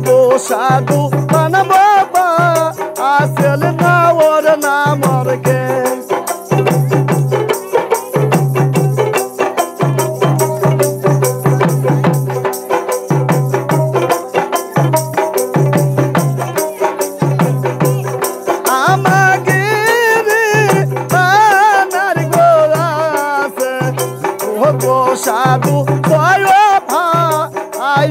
go shadu mana baba asel na war na morge Chado, foi o pai, ai,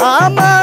Mama